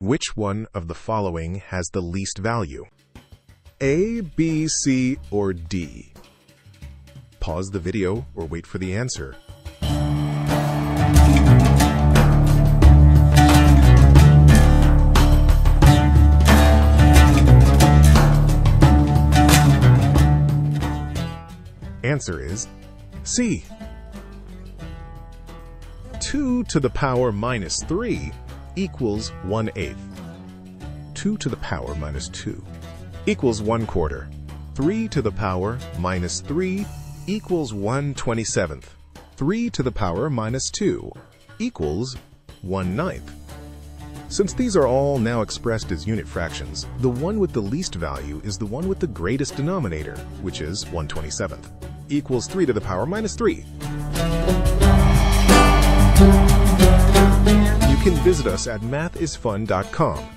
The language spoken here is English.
Which one of the following has the least value? A, B, C, or D? Pause the video or wait for the answer. Answer is C. 2 to the power minus 3 equals 1 eighth. 2 to the power minus 2 equals 1 quarter. 3 to the power minus 3 equals 1 27th. 3 to the power minus 2 equals 1 ninth. Since these are all now expressed as unit fractions, the one with the least value is the one with the greatest denominator, which is 1 27th, equals 3 to the power minus 3. Can visit us at mathsisfun.com